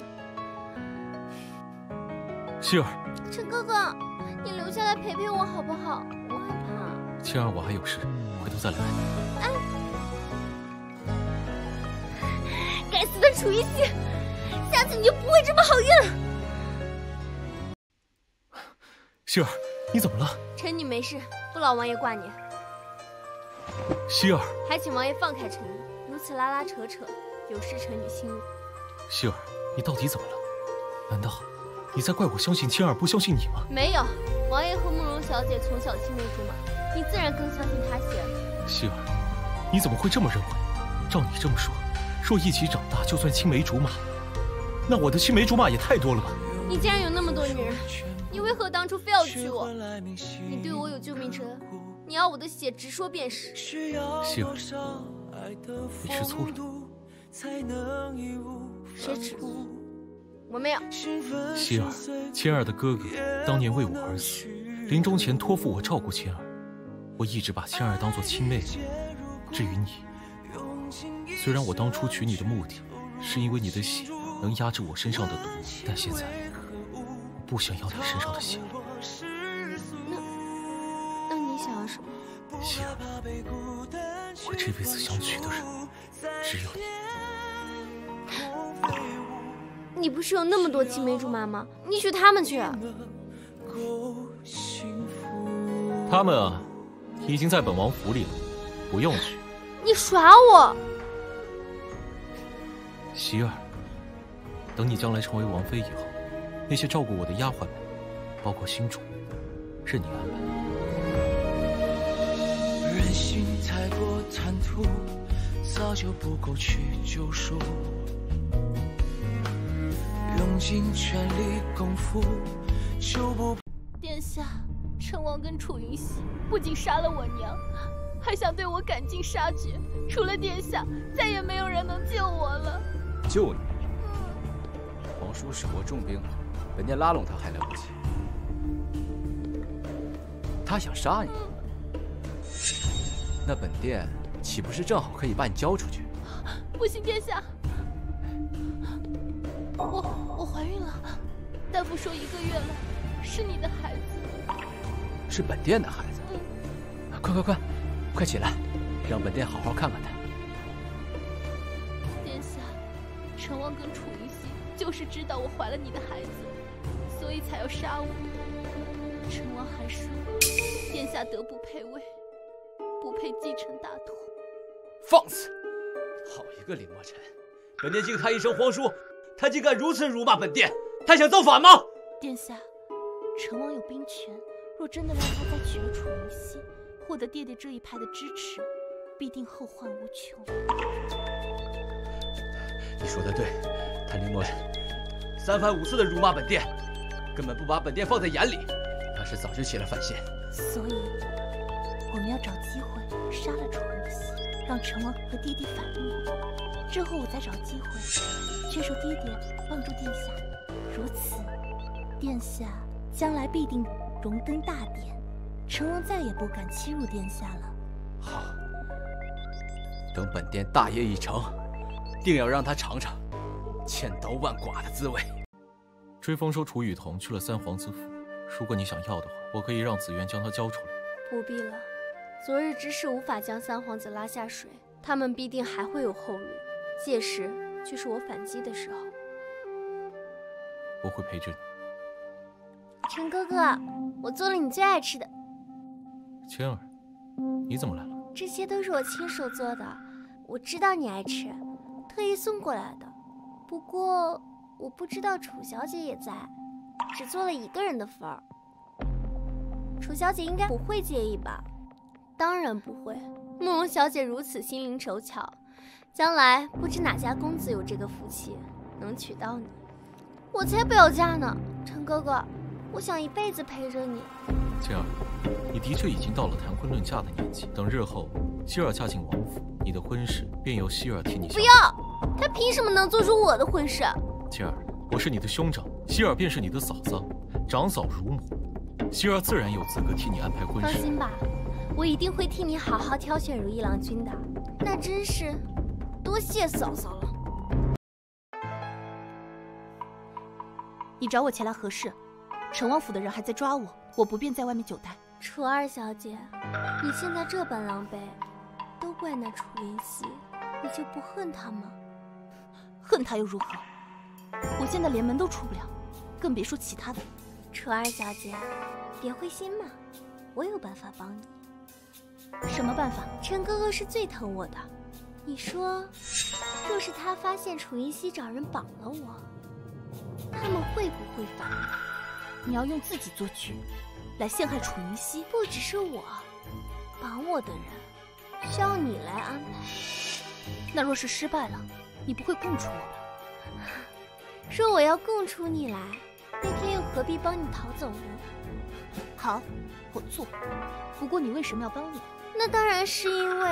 希儿，陈哥哥，你留下来陪陪我好不好？我害怕。青儿，我还有事，回头再来。哎，该死的楚玉溪，下次你就不会这么好运了。希儿，你怎么了？臣女没事，不劳王爷挂念。希儿，还请王爷放开臣女。如此拉拉扯扯，有失臣女心意。希儿，你到底怎么了？难道你在怪我相信青儿，不相信你吗？没有，王爷和慕容小姐从小青梅竹马，你自然更相信她些。希儿，你怎么会这么认为？照你这么说，若一起长大就算青梅竹马，那我的青梅竹马也太多了吧？你既然有那么多女人，你为何当初非要娶我？你对我有救命之恩，你要我的血直说便是。希儿。你吃醋了？谁吃醋？我没有。希儿，千儿的哥哥当年为我而死，临终前托付我照顾千儿。我一直把千儿当做亲妹妹。至于你，虽然我当初娶你的目的是因为你的血能压制我身上的毒，但现在我不想要你身上的血了。我这辈子想娶的人只有你。你不是有那么多青梅竹马吗？你娶他们去。他们啊，已经在本王府里了，不用娶。你耍我！希儿，等你将来成为王妃以后，那些照顾我的丫鬟们，包括新主，任你安排。人心太过贪图，早就不够去救赎。用尽全力功夫，就不。殿下，陈王跟楚云熙不仅杀了我娘，还想对我赶尽杀绝。除了殿下，再也没有人能救我了。救你？皇叔手握重兵，本殿拉拢他还来不及。他想杀你，那本殿岂不是正好可以把你交出去？不行，殿下，我我怀孕了，大夫说一个月了，是你的孩子，是本殿的孩子。嗯，快快快，快起来，让本殿好好看看他。殿下，陈王跟楚云熙就是知道我怀了你的孩子，所以才要杀我。陈王还说，殿下德不配位，不配继承大统。放肆！好一个林墨尘，本殿敬他一声皇叔，他竟敢如此辱骂本殿，他想造反吗？殿下，陈王有兵权，若真的让他再娶了楚云熙，获得爹爹这一派的支持，必定后患无穷。你说的对，他林墨尘三番五次的辱骂本殿，根本不把本殿放在眼里，要是早就起了反心。所以，我们要找机会杀了楚云熙。让成王和爹爹反目，之后我再找机会劝说爹爹帮助殿下。如此，殿下将来必定荣登大典，成王再也不敢欺辱殿下了。好，等本殿大业已成，定要让他尝尝千刀万剐的滋味。追风说楚雨桐去了三皇子府，如果你想要的话，我可以让紫渊将他交出来。不必了。昨日之事无法将三皇子拉下水，他们必定还会有后路，届时就是我反击的时候。我会陪着你。陈哥哥，我做了你最爱吃的。千儿，你怎么来了？这些都是我亲手做的，我知道你爱吃，特意送过来的。不过我不知道楚小姐也在，只做了一个人的份儿。楚小姐应该不会介意吧？当然不会，慕容小姐如此心灵手巧，将来不知哪家公子有这个福气能娶到你。我才不要嫁呢，陈哥哥，我想一辈子陪着你。青儿，你的确已经到了谈婚论嫁的年纪，等日后希儿嫁进王府，你的婚事便由希儿替你。不要，他凭什么能做出我的婚事？青儿，我是你的兄长，希儿便是你的嫂子，长嫂如母，希儿自然有资格替你安排婚事。放心吧。我一定会替你好好挑选如意郎君的，那真是多谢嫂嫂了。你找我前来何事？陈王府的人还在抓我，我不便在外面久待。楚二小姐，你现在这般狼狈，都怪那楚云熙，你就不恨他吗？恨他又如何？我现在连门都出不了，更别说其他的。楚二小姐，别灰心嘛，我有办法帮你。什么办法？陈哥哥是最疼我的。你说，若是他发现楚云熙找人绑了我，他们会不会反？你要用自己做局，来陷害楚云熙？不只是我，绑我的人需要你来安排。那若是失败了，你不会供出我吧？说我要供出你来，那天又何必帮你逃走呢？好，我做。不过你为什么要帮我？那当然是因为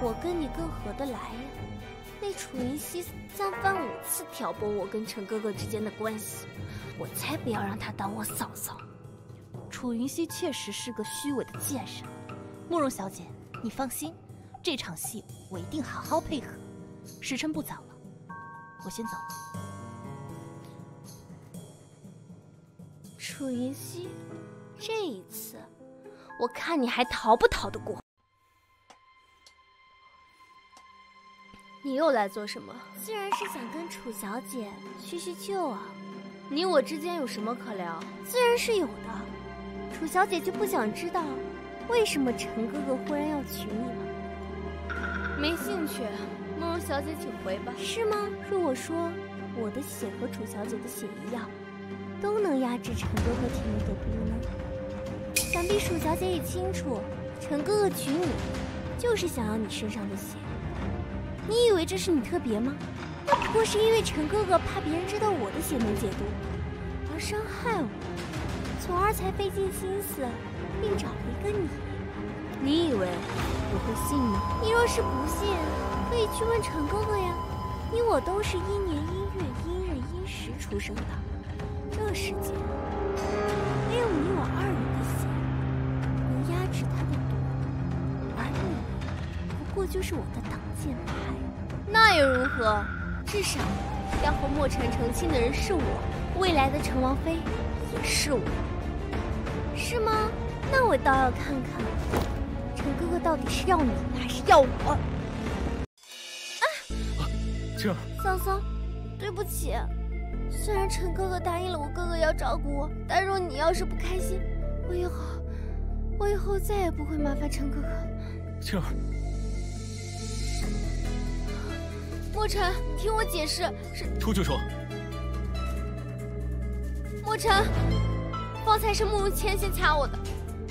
我跟你更合得来呀。那楚云熙三番五次挑拨我跟陈哥哥之间的关系，我才不要让他当我嫂嫂。楚云熙确实是个虚伪的贱人。慕容小姐，你放心，这场戏我一定好好配合。时辰不早了，我先走了。楚云熙，这一次。我看你还逃不逃得过？你又来做什么？自然是想跟楚小姐叙叙旧啊。你我之间有什么可聊？自然是有的。楚小姐就不想知道为什么陈哥哥忽然要娶你了？没兴趣。慕容小姐，请回吧。是吗？若我说我的血和楚小姐的血一样，都能压制陈哥哥体内的毒呢？想必楚小姐也清楚，陈哥哥娶你，就是想要你身上的血。你以为这是你特别吗？那不过是因为陈哥哥怕别人知道我的血能解毒，而伤害我，从而才费尽心思，并找了一个你。你以为我会信吗？你若是不信，可以去问陈哥哥呀。你我都是一年一月一日一时出生的，这世间没有你我二人过就是我的挡箭牌。那又如何？至少要和墨尘成亲的人是我，未来的陈王妃也是我，是吗？那我倒要看看陈哥哥到底是要你还是要我。啊这桑桑，对不起。虽然陈哥哥答应了我哥哥要照顾我，但若你要是不开心，我以后我以后再也不会麻烦陈哥哥。青儿，墨尘，听我解释，是出去说。墨尘，方才是慕容谦先掐我的，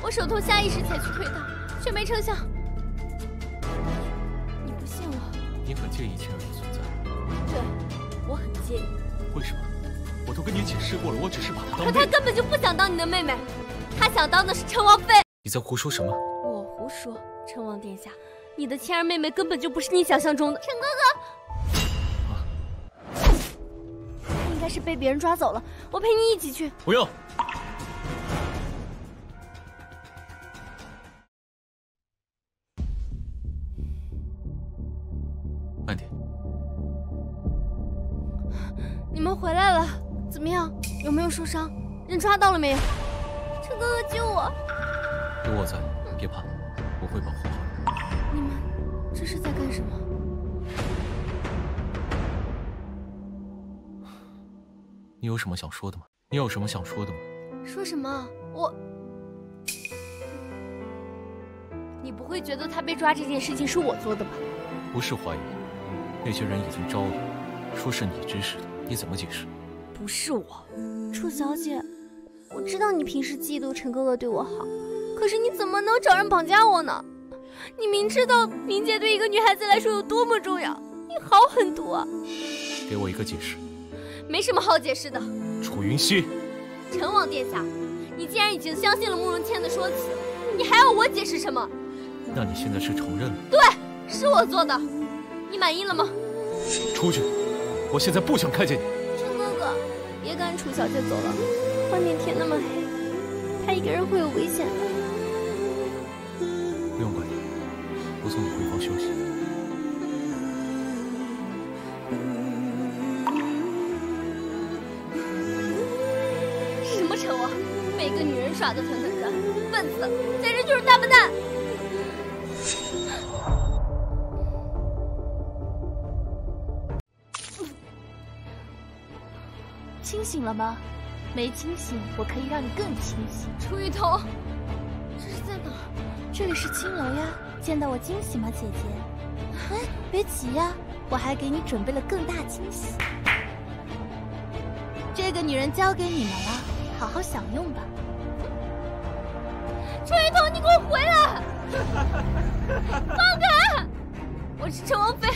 我手痛下意识才去推他，却没成想。你不信我？你很介意青儿的存在？对，我很介意。为什么？我都跟你解释过了，我只是把她当可他根本就不想当你的妹妹，他想当的是陈王妃。你在胡说什么？我胡说，陈王殿下，你的谦儿妹妹根本就不是你想象中的。陈哥哥，是被别人抓走了，我陪你一起去。不用。慢点。你们回来了，怎么样？有没有受伤？人抓到了没有？陈哥哥救我！有我在，别怕，我会保护好你。你们这是在干什么？你有什么想说的吗？你有什么想说的吗？说什么？我……你不会觉得他被抓这件事情是我做的吧？不是怀疑，那些人已经招了，说是你指使的，你怎么解释？不是我，楚小姐，我知道你平时嫉妒陈哥哥对我好，可是你怎么能找人绑架我呢？你明知道名节对一个女孩子来说有多么重要，你好狠毒啊！给我一个解释。没什么好解释的。楚云溪，陈王殿下，你既然已经相信了慕容谦的说辞，你还要我解释什么？那你现在是承认了？对，是我做的，你满意了吗？出去！我现在不想看见你。陈哥哥，别赶楚小姐走了，外面天那么黑，她一个人会有危险的。耍的团团转，笨死，简直就是大笨蛋！清醒了吗？没清醒，我可以让你更清醒。楚雨桐，这是在哪儿？这里是青楼呀，见到我惊喜吗，姐姐？哎，别急呀，我还给你准备了更大惊喜。这个女人交给你们了，好好享用吧。楚雨桐，你给我回来！放开！我是陈王妃，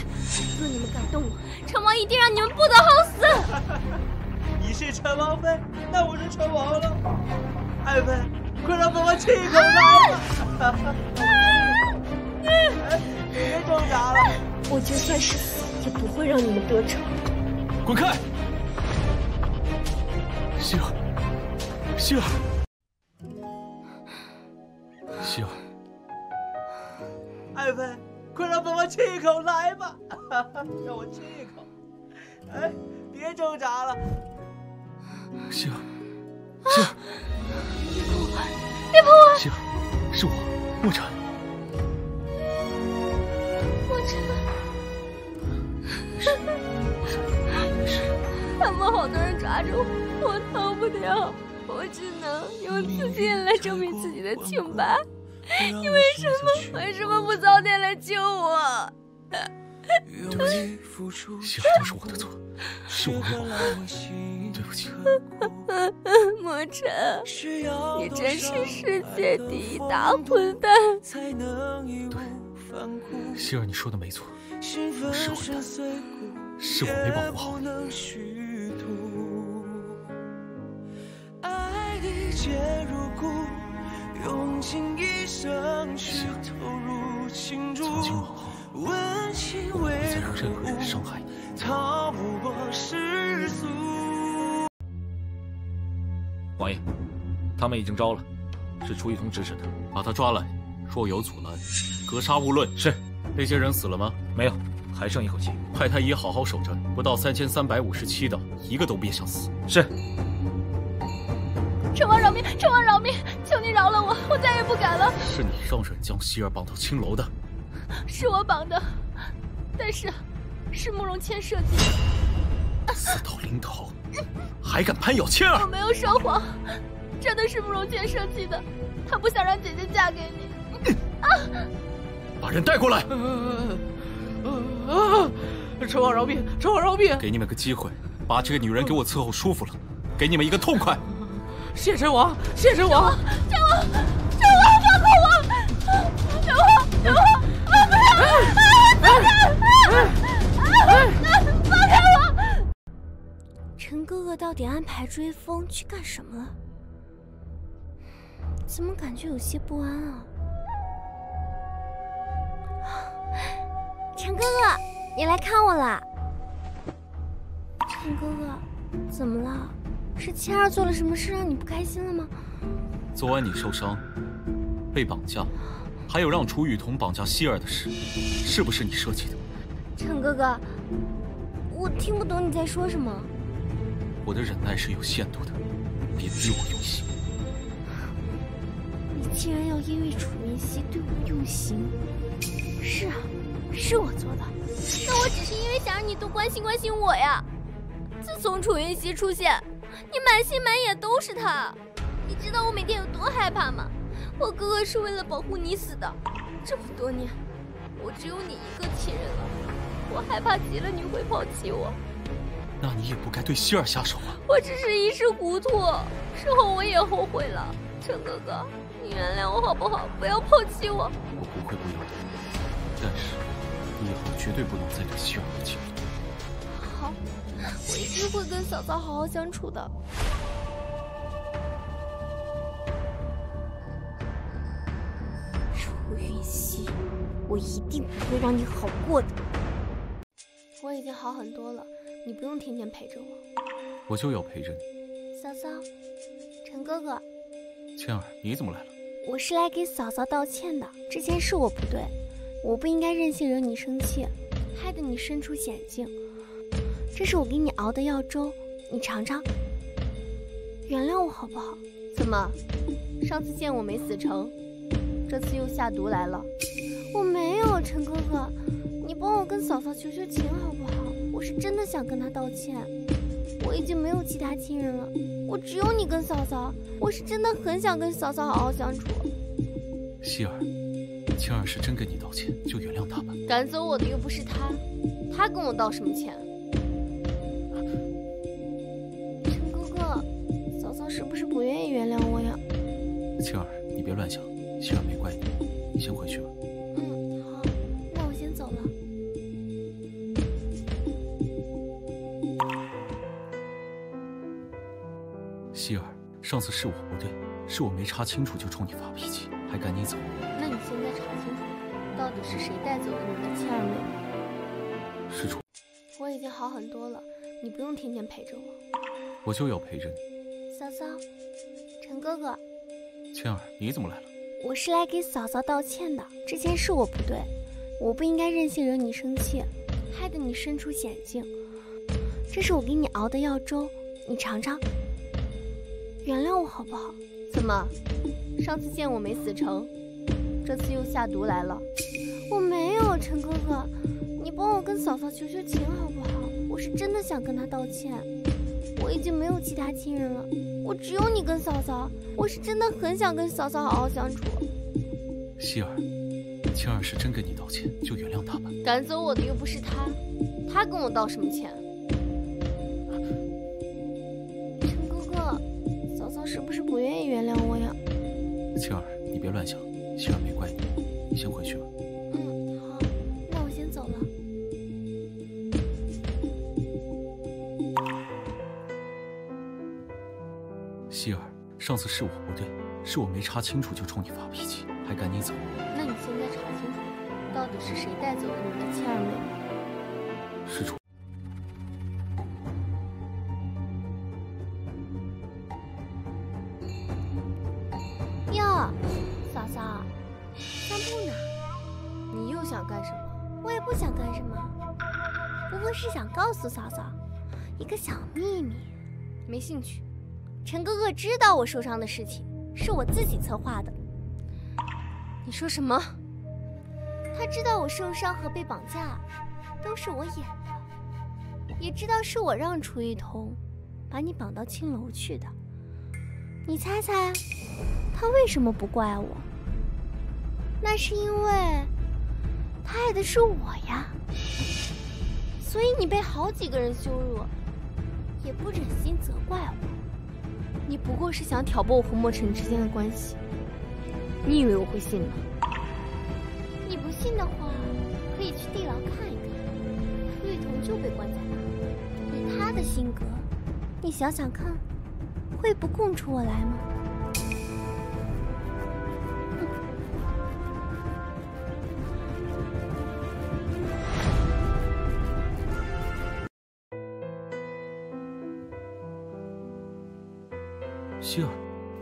若你们敢动我，陈王一定让你们不得好死！你是陈王妃，那我是陈王了。爱妃，快让本王亲一口来吧！别挣扎了，我就算是死，也不会让你们得逞。滚开！希儿，希儿，希儿，爱妃，快让本王亲一口来吧！让我亲一口。哎，别挣扎了。希儿，希儿，别碰我！别碰我！希儿，是我，墨尘。墨尘，没事。他们好多人抓住我，我逃不掉，我只能用自尽来证明自己的清白。你为什么？为什么不早点来救我？对不起，希儿都是我的错，是我没保护好，对不起。莫尘，你真是世界第一大混蛋！对，希儿，你说的没错，是混蛋，是我没保护好你。希儿，从今往后，我不会再让任何人伤害你。王爷，他们已经招了，是楚雨桐指使的，把他抓来，若有阻拦，格杀勿论。是。那些人死了吗？没有，还剩一口气。派太医好好守着，不到三千三百五十七的，一个都别想死。是。成王饶命！成王饶命！求你饶了我，我再也不敢了。是你让人将希儿绑到青楼的，是我绑的，但是是慕容谦设计的。死到临头，还敢攀咬谦儿？我没有说谎，真的是慕容谦设计的，他不想让姐姐嫁给你。啊！把人带过来！啊！成王饶命！成王饶命！给你们个机会，把这个女人给我伺候舒服了，给你们一个痛快。谢神王，谢神王，神王，神王，放过我！成王，成王，放开我！放开我！陈哥哥到底安排追风去干什么了？怎么感觉有些不安啊？陈哥哥，你来看我了。陈哥哥，怎么了？是千儿做了什么事让你不开心了吗？昨晚你受伤，被绑架，还有让楚雨桐绑架希儿的事，是不是你设计的？陈哥哥，我听不懂你在说什么。我的忍耐是有限度的，别逼我用刑。你竟然要因为楚云熙对我用刑？是啊，是我做的。那我只是因为想让你多关心关心我呀。自从楚云熙出现。你满心满眼都是他，你知道我每天有多害怕吗？我哥哥是为了保护你死的，这么多年，我只有你一个亲人了，我害怕极了你会抛弃我。那你也不该对希儿下手啊！我只是一时糊涂，事后我也后悔了。陈哥哥，你原谅我好不好？不要抛弃我。我不会不要的，但是你以后绝对不能再对希儿动情。好。我一定会跟嫂嫂好好相处的。楚云熙，我一定不会让你好过的。我已经好很多了，你不用天天陪着我。我就要陪着你。嫂嫂，陈哥哥，倩儿，你怎么来了？我是来给嫂嫂道歉的。之前是我不对，我不应该任性惹你生气，害得你身处险境。这是我给你熬的药粥，你尝尝。原谅我好不好？怎么，上次见我没死成，这次又下毒来了？我没有，陈哥哥，你帮我跟嫂嫂求求情好不好？我是真的想跟她道歉。我已经没有其他亲人了，我只有你跟嫂嫂。我是真的很想跟嫂嫂好好相处。希儿，青儿是真跟你道歉，就原谅她吧。赶走我的又不是他，他跟我道什么歉？是我没查清楚就冲你发脾气，还赶你走。那你现在查清楚，到底是谁带走了你的倩儿妹妹？是楚。我已经好很多了，你不用天天陪着我。我就要陪着你。嫂嫂，陈哥哥，倩儿，你怎么来了？我是来给嫂嫂道歉的。之前是我不对，我不应该任性惹你生气，害得你身处险境。这是我给你熬的药粥，你尝尝。原谅我好不好？怎么，上次见我没死成，这次又下毒来了？我没有，陈哥哥，你帮我跟嫂嫂求求情好不好？我是真的想跟她道歉。我已经没有其他亲人了，我只有你跟嫂嫂。我是真的很想跟嫂嫂好好相处。希儿，青儿是真跟你道歉，就原谅他吧。赶走我的又不是他，他跟我道什么歉？是不是不愿意原谅我呀？青儿，你别乱想，希儿没怪你，你先回去吧。嗯，好，那我先走了。希儿，上次是我不对，是我没查清楚就冲你发脾气，还赶你走。那你现在查清楚，到底是谁带走了你的倩儿妹妹？一个小秘密。没兴趣。陈哥哥知道我受伤的事情，是我自己策划的。你说什么？他知道我受伤和被绑架，都是我演的，也知道是我让楚雨桐把你绑到青楼去的。你猜猜，他为什么不怪我？那是因为他爱的是我呀。所以你被好几个人羞辱，也不忍心责怪我。你不过是想挑拨我和莫尘之间的关系，你以为我会信吗？你不信的话，可以去地牢看一看，楚雨桐就被关在那儿。以他的性格，你想想看，会不供出我来吗？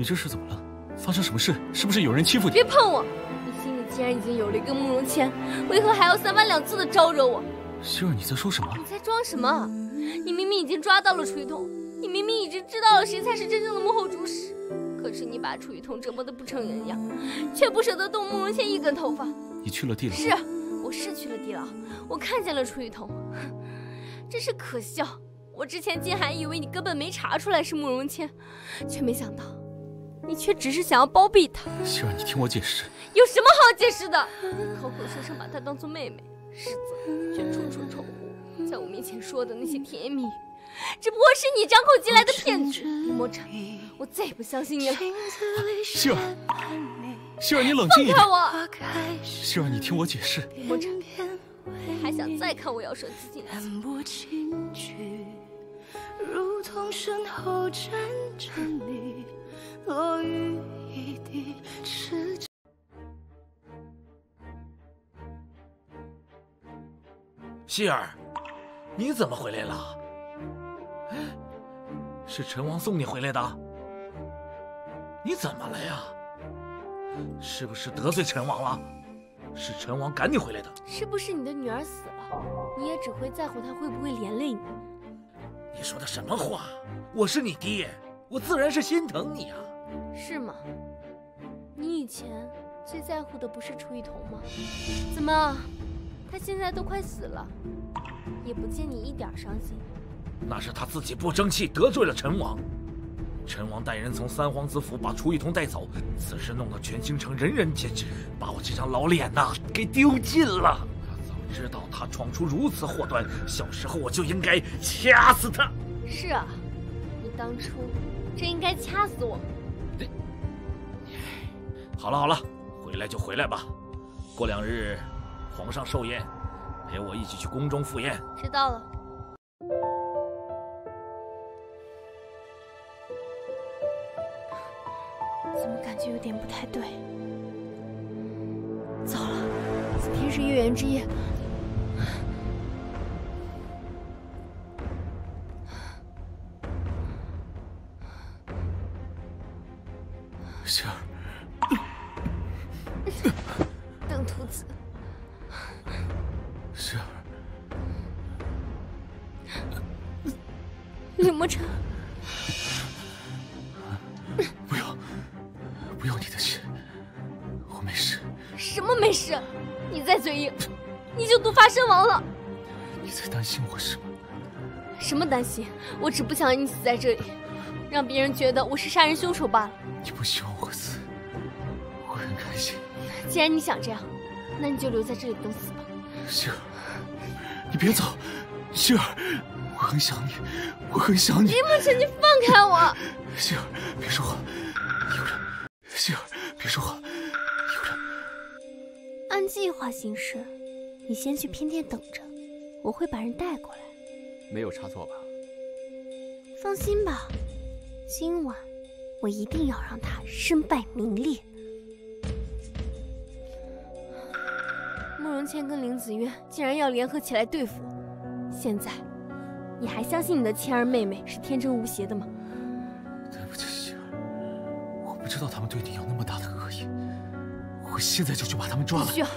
你这是怎么了？发生什么事？是不是有人欺负你？别碰我！你心里既然已经有了一个慕容谦，为何还要三番两次的招惹我？希儿，你在说什么？你在装什么？你明明已经抓到了楚雨桐，你明明已经知道了谁才是真正的幕后主使，可是你把楚雨桐折磨得不成人样，却不舍得动慕容谦一根头发。你去了地牢？是，我是去了地牢，我看见了楚雨桐，真是可笑。我之前竟还以为你根本没查出来是慕容谦，却没想到，你却只是想要包庇他。希儿，你听我解释。有什么好解释的？口口声声把她当做妹妹，实则却处处宠护，在我面前说的那些甜言蜜语，只不过是你张口即来的骗局。莫尘，我再也不相信你了。希儿，希儿，你冷静一点。放开我！希儿，你听我解释。莫尘，你还想再看我咬舌自尽？如同身后站着你，落雨一地，赤脚。希儿，你怎么回来了？是陈王送你回来的？你怎么了呀？是不是得罪陈王了？是陈王赶你回来的？是不是你的女儿死了，你也只会在乎她会不会连累你？你说的什么话？我是你爹，我自然是心疼你啊。是吗？你以前最在乎的不是楚雨桐吗？怎么，他现在都快死了，也不见你一点伤心？那是他自己不争气，得罪了陈王。陈王带人从三皇子府把楚雨桐带走，此事弄得全京城人人皆知，把我这张老脸呐给丢尽了。早知道他闯出如此祸端，小时候我就应该掐死他。是啊，你当初真应该掐死我。好了好了，回来就回来吧。过两日，皇上寿宴，陪我一起去宫中赴宴。知道了。怎么感觉有点不太对？糟了，今天是月圆之夜。我只不想你死在这里，让别人觉得我是杀人凶手罢了。你不希望我死，我很开心。既然你想这样，那你就留在这里等死吧。星儿，你别走，星儿，我很想你，我很想你。林沐晨，你放开我！星儿，别说话，有人。星儿，别说话，有人。按计划行事，你先去偏殿等着，我会把人带过来。没有差错吧？放心吧，今晚我一定要让他身败名裂。慕容谦跟林子渊竟然要联合起来对付我，现在你还相信你的谦儿妹妹是天真无邪的吗？对不起，星儿，我不知道他们对你有那么大的恶意，我现在就去把他们抓来。不需要，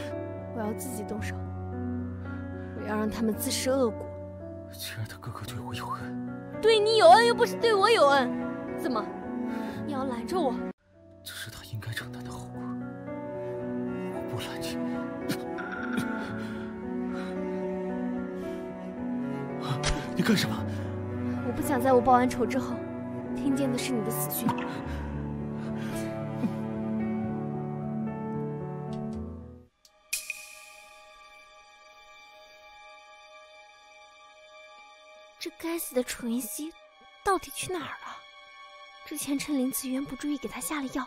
我要自己动手，我要让他们自食恶果。谦儿的哥哥对我有恩，对你有恩又不是对我有恩，怎么你要拦着我？这是他应该承担的后果，我不拦你。你干什么？我不想在我报完仇之后，听见的是你的死讯。该死的楚云熙到底去哪儿了？之前趁林子渊不注意给他下了药，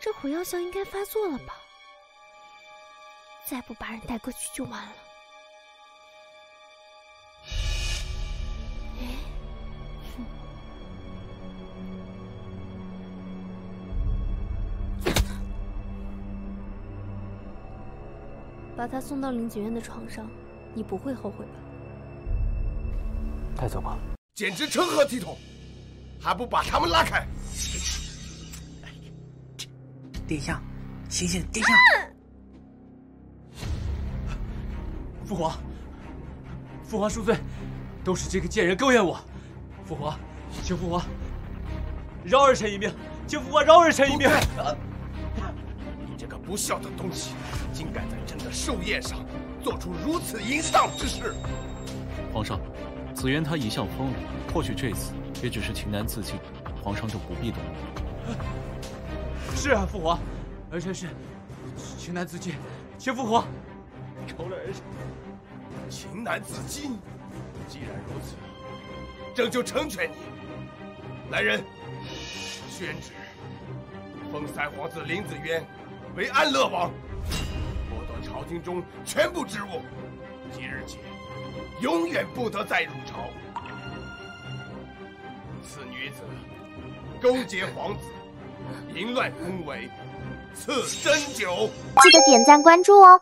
这会药效应该发作了吧？再不把人带过去就完了。把他送到林子渊的床上，你不会后悔吧？带走吧。简直成何体统！还不把他们拉开！殿下，醒醒！殿下，父皇，父皇恕罪，都是这个贱人勾引我。父皇，请父皇饶儿臣一命，请父皇饶儿臣一命。你这个不孝的东西，竟敢在朕的寿宴上做出如此淫荡之事！皇上，子渊他一向风流，或许这次也只是情难自禁，皇上就不必动怒。是啊，父皇，儿臣是情难自禁，请父皇饶了儿臣。情难自禁，既然如此，朕就成全你。来人，宣旨，封三皇子林子渊为安乐王，剥夺朝廷中全部职务，即日起永远不得再入朝。此女子勾结皇子，淫乱宫闱，赐鸩酒。记得点赞关注哦。